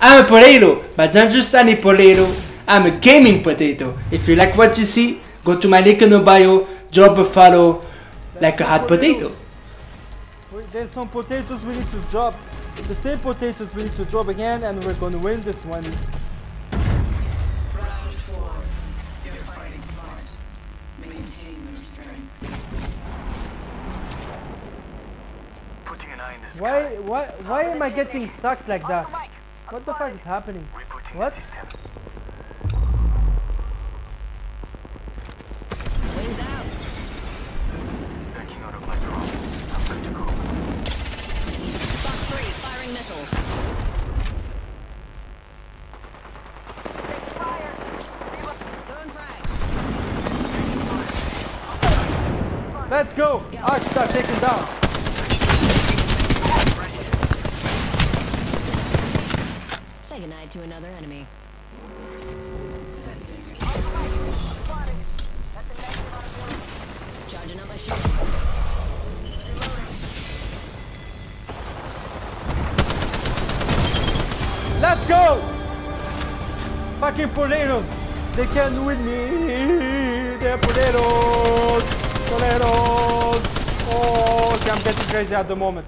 I'm a potato, but not just any potato. I'm a gaming potato. If you like what you see, go to my link in the bio, drop a follow, like a hot potato. Wait, There's some potatoes we need to drop. The same potatoes we need to drop again, and we're gonna win this one. Round four. You're fighting smart. Maintain your strength. Putting an eye in the sky. Why, why, why am I getting stuck like that? What the fuck is happening? Rebooting What? the system. Wings out. Backing out of my drone. I'm good to go. Box three, firing missiles. Let's go! Arc Star taken down. Goodnight to another enemy. Charging up my shields. Let's go! Fucking potatoes! They can win me! They're potatoes! Potatoes! Oh, okay, I'm getting crazy at the moment.